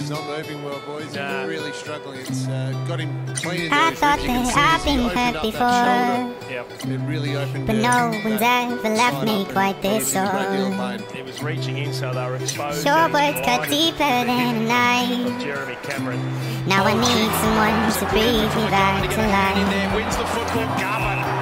He's not moving well, boys. Nah. He's really struggling. It's uh, got him clean I thought ribs. You that I've been hurt before. Yep. It really opened But uh, no one's that ever left me quite this gave him a great deal of sore. pain. He was reaching in, so they were exposed. Sure and words cut deeper than a knife. Jeremy Cameron. Now I need someone to breathe me back to life. There wins the football. Garbutt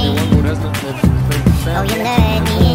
Oh, you lured me